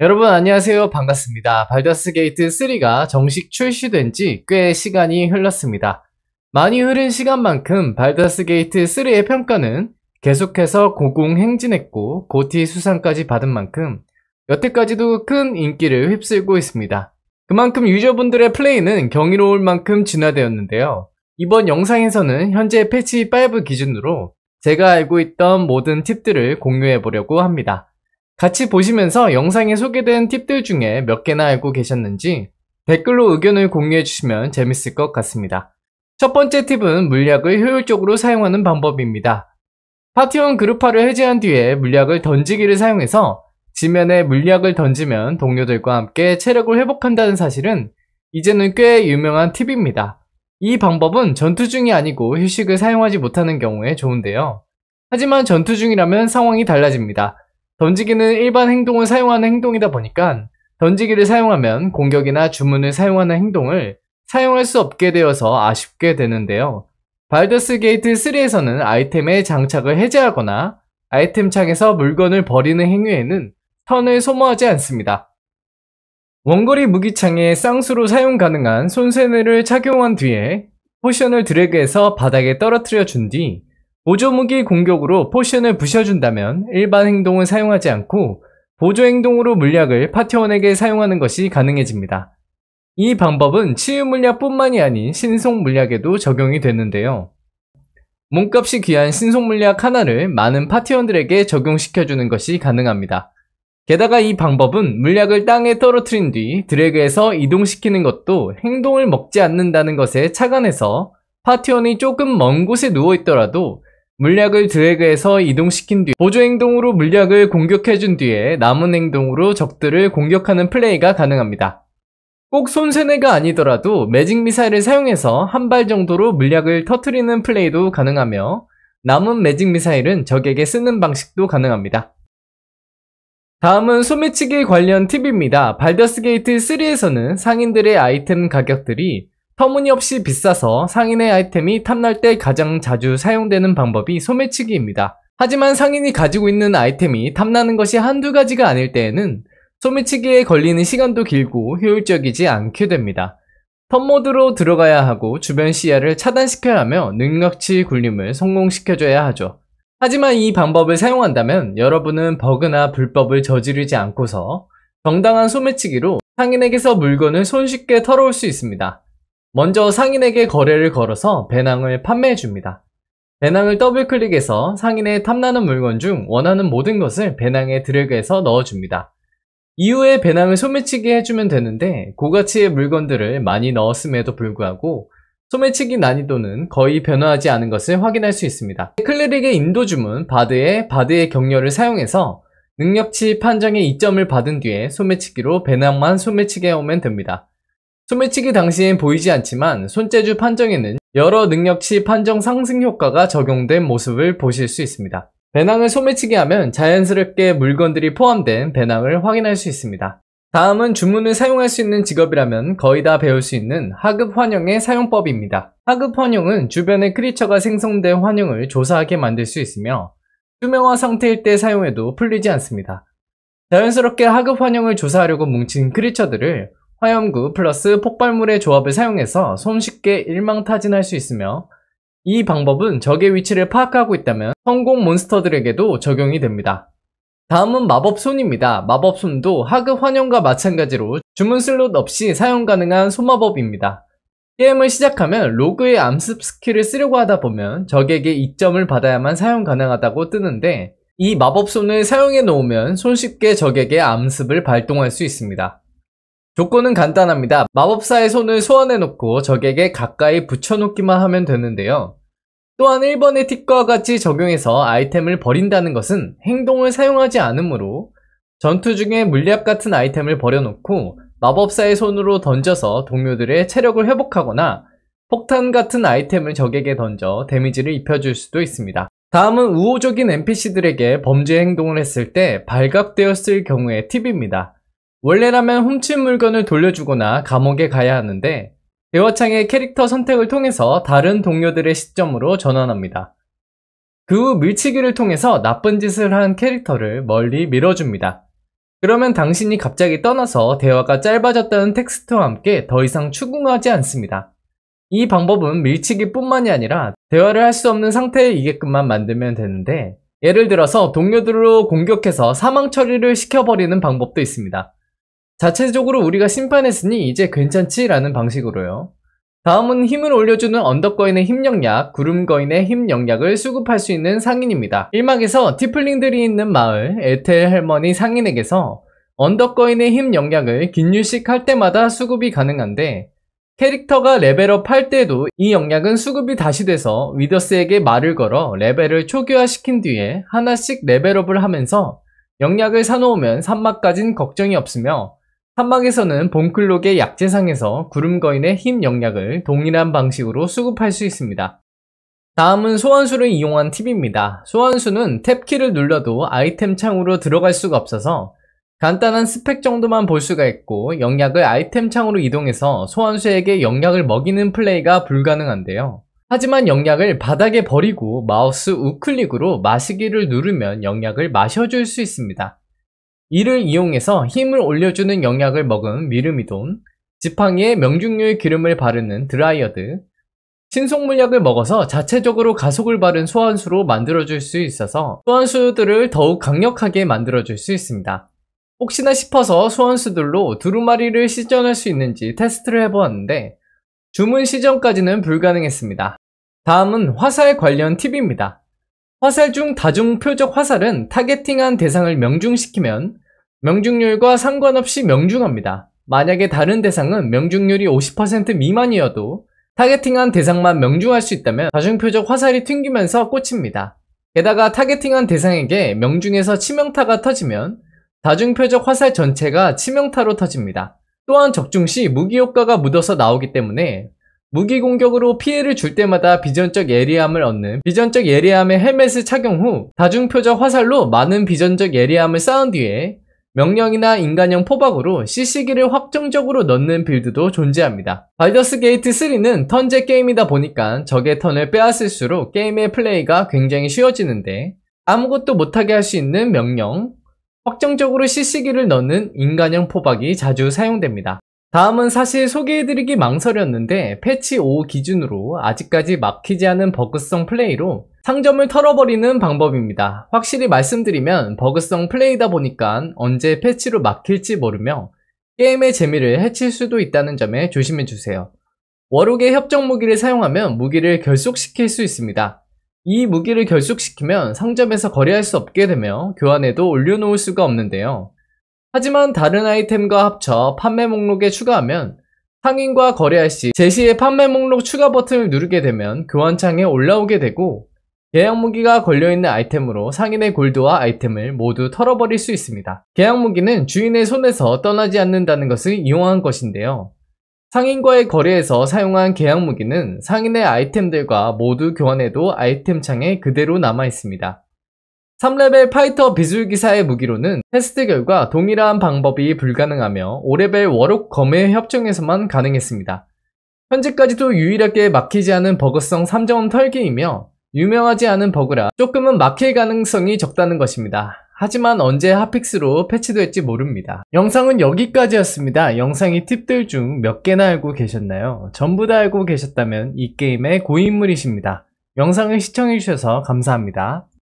여러분 안녕하세요. 반갑습니다. 발더스 게이트 3가 정식 출시된 지 꽤 시간이 흘렀습니다. 많이 흐른 시간만큼 발더스 게이트 3의 평가는 계속해서 고공행진했고 GOTY 수상까지 받은 만큼 여태까지도 큰 인기를 휩쓸고 있습니다. 그만큼 유저분들의 플레이는 경이로울 만큼 진화되었는데요. 이번 영상에서는 현재 패치 5 기준으로 제가 알고 있던 모든 팁들을 공유해 보려고 합니다. 같이 보시면서 영상에 소개된 팁들 중에 몇 개나 알고 계셨는지 댓글로 의견을 공유해 주시면 재밌을 것 같습니다. 첫 번째 팁은 물약을 효율적으로 사용하는 방법입니다. 파티원 그룹화를 해제한 뒤에 물약을 던지기를 사용해서 지면에 물약을 던지면 동료들과 함께 체력을 회복한다는 사실은 이제는 꽤 유명한 팁입니다. 이 방법은 전투 중이 아니고 휴식을 사용하지 못하는 경우에 좋은데요. 하지만 전투 중이라면 상황이 달라집니다. 던지기는 일반 행동을 사용하는 행동이다 보니까 던지기를 사용하면 공격이나 주문을 사용하는 행동을 사용할 수 없게 되어서 아쉽게 되는데요. 발더스 게이트 3에서는 아이템의 장착을 해제하거나 아이템 창에서 물건을 버리는 행위에는 턴을 소모하지 않습니다. 원거리 무기창에 쌍수로 사용 가능한 손쇠뇌를 착용한 뒤에 potion을 드래그해서 바닥에 떨어뜨려 준 뒤 보조무기 공격으로 potion을 부셔준다면 일반 행동을 사용하지 않고 보조 행동으로 물약을 파티원에게 사용하는 것이 가능해집니다. 이 방법은 치유 물약뿐만이 아닌 신속 물약에도 적용이 되는데요. 몸값이 귀한 신속 물약 하나를 많은 파티원들에게 적용시켜주는 것이 가능합니다. 게다가 이 방법은 물약을 땅에 떨어뜨린 뒤 드래그해서 이동시키는 것도 행동을 먹지 않는다는 것에 착안해서 파티원이 조금 먼 곳에 누워있더라도 물약을 드래그해서 이동시킨 뒤 보조 행동으로 물약을 공격해준 뒤에 남은 행동으로 적들을 공격하는 플레이가 가능합니다. 꼭 손쇠뇌가 아니더라도 magic missile을 사용해서 한 발 정도로 물약을 터트리는 플레이도 가능하며 남은 magic missile은 적에게 쓰는 방식도 가능합니다. 다음은 소매치기 관련 팁입니다. 발더스 게이트 3에서는 상인들의 아이템 가격들이 터무니없이 비싸서 상인의 아이템이 탐날 때 가장 자주 사용되는 방법이 소매치기입니다. 하지만 상인이 가지고 있는 아이템이 탐나는 것이 한두 가지가 아닐 때에는 소매치기에 걸리는 시간도 길고 효율적이지 않게 됩니다. 턴 모드로 들어가야 하고 주변 시야를 차단시켜야 하며 능력치 굴림을 성공시켜줘야 하죠. 하지만 이 방법을 사용한다면 여러분은 버그나 불법을 저지르지 않고서 정당한 소매치기로 상인에게서 물건을 손쉽게 털어올 수 있습니다. 먼저 상인에게 거래를 걸어서 배낭을 판매해 줍니다. 배낭을 더블 클릭해서 상인의 탐나는 물건 중 원하는 모든 것을 배낭에 드래그해서 넣어줍니다. 이후에 배낭을 소매치기 해주면 되는데 고가치의 물건들을 많이 넣었음에도 불구하고 소매치기 난이도는 거의 변화하지 않은 것을 확인할 수 있습니다. cleric의 인도 주문 bard의 bard의 격려를 사용해서 능력치 판정에 2점을 받은 뒤에 소매치기로 배낭만 소매치게 해오면 됩니다. 소매치기 당시엔 보이지 않지만 손재주 판정에는 여러 능력치 판정 상승 효과가 적용된 모습을 보실 수 있습니다. 배낭을 소매치기 하면 자연스럽게 물건들이 포함된 배낭을 확인할 수 있습니다. 다음은 주문을 사용할 수 있는 직업이라면 거의 다 배울 수 있는 하급 환영의 사용법입니다. 하급 환영은 주변의 크리처가 생성된 환영을 조사하게 만들 수 있으며 투명화 상태일 때 사용해도 풀리지 않습니다. 자연스럽게 하급 환영을 조사하려고 뭉친 creature들을 화염구 플러스 폭발물의 조합을 사용해서 손쉽게 일망타진할 수 있으며 이 방법은 적의 위치를 파악하고 있다면 선공 몬스터들에게도 적용이 됩니다. 다음은 마법손입니다. 마법손도 하급 환영과 마찬가지로 주문 슬롯 없이 사용 가능한 소마법입니다. 게임을 시작하면 rogue의 암습 스킬을 쓰려고 하다 보면 적에게 이점을 받아야만 사용 가능하다고 뜨는데 이 마법손을 사용해 놓으면 손쉽게 적에게 암습을 발동할 수 있습니다. 조건은 간단합니다. 마법사의 손을 소환해 놓고 적에게 가까이 붙여놓기만 하면 되는데요. 또한 1번의 팁과 같이 적용해서 아이템을 버린다는 것은 행동을 사용하지 않으므로 전투 중에 물약 같은 아이템을 버려놓고 마법사의 손으로 던져서 동료들의 체력을 회복하거나 폭탄 같은 아이템을 적에게 던져 데미지를 입혀줄 수도 있습니다. 다음은 우호적인 NPC들에게 범죄 행동을 했을 때 발각되었을 경우의 팁입니다. 원래라면 훔친 물건을 돌려주거나 감옥에 가야 하는데 대화창의 캐릭터 선택을 통해서 다른 동료들의 시점으로 전환합니다. 그 후 밀치기를 통해서 나쁜 짓을 한 캐릭터를 멀리 밀어줍니다. 그러면 당신이 갑자기 떠나서 대화가 짧아졌다는 텍스트와 함께 더 이상 추궁하지 않습니다. 이 방법은 밀치기 뿐만이 아니라 대화를 할 수 없는 상태에 이게끔만 만들면 되는데 예를 들어서 동료들로 공격해서 사망 처리를 시켜버리는 방법도 있습니다. 자체적으로 우리가 심판했으니 이제 괜찮지? 라는 방식으로요. 다음은 힘을 올려주는 언덕거인의 힘영약, 구름거인의 힘영약을 수급할 수 있는 상인입니다. 1막에서 tiefling들이 있는 마을, 에텔 할머니 상인에게서 언덕거인의 힘영약을 긴 휴식 할 때마다 수급이 가능한데 캐릭터가 레벨업 할 때도 이 영약은 수급이 다시 돼서 위더스에게 말을 걸어 레벨을 초기화시킨 뒤에 하나씩 레벨업을 하면서 영약을 사놓으면 삼막까진 걱정이 없으며 삼막에서는 본클록의 약재상에서 구름거인의 힘 영약을 동일한 방식으로 수급할 수 있습니다. 다음은 소환수를 이용한 팁입니다. 소환수는 탭키를 눌러도 아이템 창으로 들어갈 수가 없어서 간단한 스펙 정도만 볼 수가 있고 영약을 아이템 창으로 이동해서 소환수에게 영약을 먹이는 플레이가 불가능한데요. 하지만 영약을 바닥에 버리고 마우스 우클릭으로 마시기를 누르면 영약을 마셔줄 수 있습니다. 이를 이용해서 힘을 올려주는 영약을 먹은 미르미돈, 지팡이에 명중률 기름을 바르는 dryad, 신속물약을 먹어서 자체적으로 가속을 바른 소환수로 만들어줄 수 있어서 소환수들을 더욱 강력하게 만들어줄 수 있습니다. 혹시나 싶어서 소환수들로 두루마리를 시전할 수 있는지 테스트를 해보았는데 주문 시전까지는 불가능했습니다. 다음은 화살 관련 팁입니다. 화살 중 다중 표적 화살은 targeting한 대상을 명중시키면 명중률과 상관없이 명중합니다. 만약에 다른 대상은 명중률이 50% 미만이어도 targeting한 대상만 명중할 수 있다면 다중표적 화살이 튕기면서 꽂힙니다. 게다가 targeting한 대상에게 명중에서 치명타가 터지면 다중표적 화살 전체가 치명타로 터집니다. 또한 적중 시 무기 효과가 묻어서 나오기 때문에 무기 공격으로 피해를 줄 때마다 비전적 예리함을 얻는 비전적 예리함의 헬멧을 착용 후 다중표적 화살로 많은 비전적 예리함을 쌓은 뒤에 명령이나 인간형 포박으로 CC기를 확정적으로 넣는 build도 존재합니다. 발더스 게이트 3는 턴제 게임이다 보니까 적의 턴을 빼앗을수록 게임의 플레이가 굉장히 쉬워지는데 아무것도 못하게 할 수 있는 명령, 확정적으로 CC기를 넣는 인간형 포박이 자주 사용됩니다. 다음은 사실 소개해드리기 망설였는데 패치 5 기준으로 아직까지 막히지 않은 버그성 플레이로 상점을 털어버리는 방법입니다. 확실히 말씀드리면 버그성 플레이다 보니까 언제 패치로 막힐지 모르며 게임의 재미를 해칠 수도 있다는 점에 조심해주세요. warlock의 협정 무기를 사용하면 무기를 결속시킬 수 있습니다. 이 무기를 결속시키면 상점에서 거래할 수 없게 되며 교환에도 올려놓을 수가 없는데요. 하지만 다른 아이템과 합쳐 판매 목록에 추가하면 상인과 거래할 시 제시의 판매 목록 추가 버튼을 누르게 되면 교환창에 올라오게 되고 계약 무기가 걸려있는 아이템으로 상인의 골드와 아이템을 모두 털어버릴 수 있습니다. 계약 무기는 주인의 손에서 떠나지 않는다는 것을 이용한 것인데요. 상인과의 거래에서 사용한 계약 무기는 상인의 아이템들과 모두 교환해도 아이템 창에 그대로 남아 있습니다. 3레벨 파이터 비술기사의 무기로는 테스트 결과 동일한 방법이 불가능하며 5레벨 warlock 검의 협정에서만 가능했습니다. 현재까지도 유일하게 막히지 않은 버그성 상점 털기이며 유명하지 않은 버그라 조금은 막힐 가능성이 적다는 것입니다. 하지만 언제 hotfix로 패치될지 모릅니다. 영상은 여기까지였습니다. 영상의 팁들 중 몇 개나 알고 계셨나요? 전부 다 알고 계셨다면 이 게임의 고인물이십니다. 영상을 시청해주셔서 감사합니다.